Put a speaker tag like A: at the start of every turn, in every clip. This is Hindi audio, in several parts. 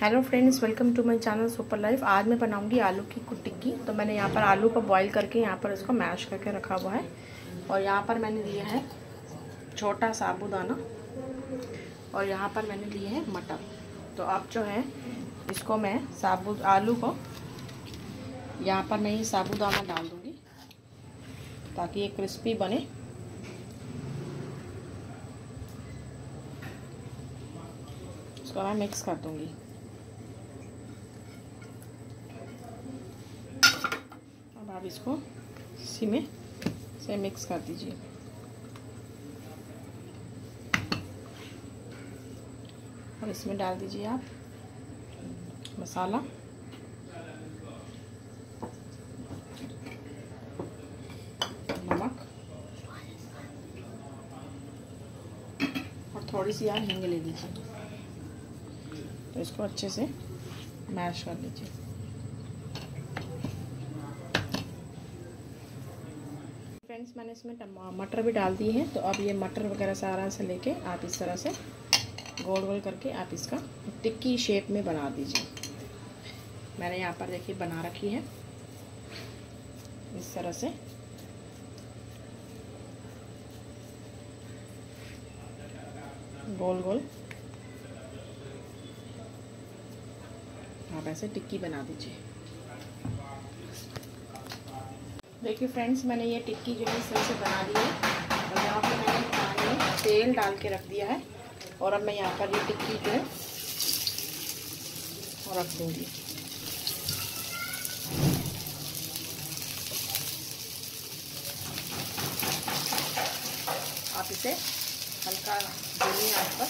A: Hello friends welcome to my channel super life आज मैं बनाऊँगी आलू की टिक्की तो मैंने यहाँ पर आलू को बॉईल करके यहाँ पर इसको मैश करके रखा हुआ है। और यहाँ पर मैंने लिया है छोटा साबुदाना। और यहाँ पर मैंने लिए है मटर। तो अब जो है, इसको मैं साबुत आलू को यहाँ पर मैं ये साबुदाना डाल दूँगी, ताकि ये क्रिस्पी बने। इसको मैं मिक्स कर दूँगी अब आप इसको इसी में से मिक्स कर दीजिए। और इसमें डाल दीजिए आप मसाला। नमक। और थोड़ी सी आप हींग ले लीजिए। तो इसको अच्छे से मैश कर लीजिए। फ्रेंड्स मैंने इसमें मटर भी डाल दी है। तो अब ये मटर वगैरह सारा से लेके आप इस तरह से गोल गोल करके आप इसका टिक्की शेप में बना दीजिए। मैंने यहाँ पर देखिए बना रखी है। इस तरह से। गोल गोल। आप ऐसे टिक्की बना दीजिए। देखिए फ्रेंड्स, मैंने ये टिक्की जो है तरह से बना ली है। और यहाँ पर मैंने पानी तेल डाल के रख दिया है। और अब मैं यहाँ पर ये टिक्की जो है रख दूँगी। आप इसे हल्का धीमी आँच पर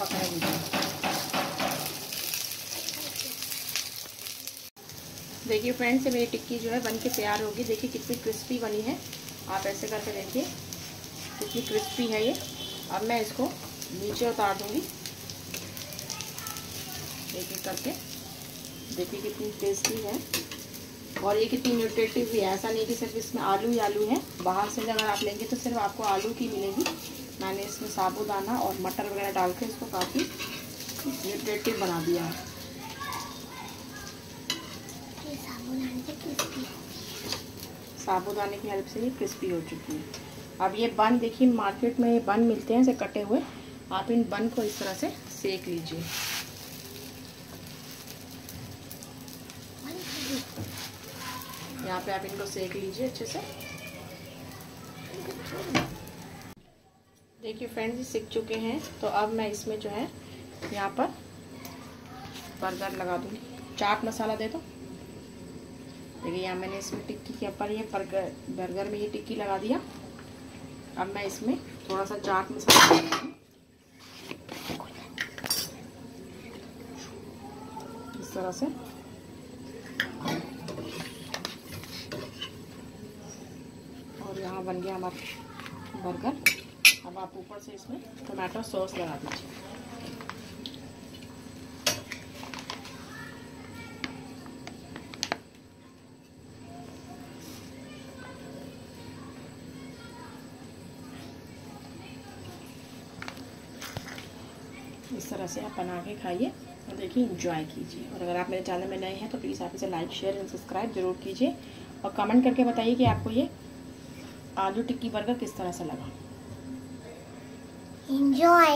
A: पकने दीजिए देखिए फ्रेंड्स मेरी टिक्की जो है बन के तैयार होगी। देखिए कितनी क्रिस्पी बनी है। आप ऐसे करके देखिए, कितनी क्रिस्पी है ये। अब मैं इसको नीचे उतार दूँगी। एक करके। देखिए कितनी टेस्टी है। और ये कितनी न्यूट्रेटिव भी है। ऐसा नहीं कि सिर्फ़ इसमें आलू ही आलू है। बाहर से अगर आप लेंगे तो सिर्फ़ आपको आलू की मिलेगी। मैंने इसमें साबुदाना और मटर वगैरह डाल के इसको काफ़ी न्यूट्रेटिव बना दिया है। साबुदाने की हेल्प से ये क्रिस्पी हो चुकी है। अब ये बन देखिए मार्केट में ये बन मिलते हैं, ऐसे कटे हुए। आप इन बन को इस तरह से सेक लीजिए। यहाँ पे आप इनको सेक लीजिए अच्छे से। देखिए फ्रेंड्स सीख चुके हैं। तो अब मैं इसमें जो है, यहाँ पर बर्गर लगा दूँगी। चाट मसाला दे दो। देखिए, यहाँ मैंने इसमें टिक्की के ऊपर ये बर्गर बर्गर में ये टिक्की लगा दिया। अब मैं इसमें थोड़ा सा चाट मसाला इस तरह से। और यहाँ बन गया हमारा बर्गर। अब आप ऊपर से इसमें टमाटो सॉस लगा दीजिए। इस तरह से आप बना के खाइए और देखिए इंजॉय कीजिए। और अगर आप मेरे चैनल में नए हैं तो प्लीज़ आप इसे लाइक शेयर एंड सब्सक्राइब ज़रूर कीजिए। और कमेंट करके बताइए कि आपको ये आलू टिक्की बर्गर किस तरह से लगा।
B: Enjoy.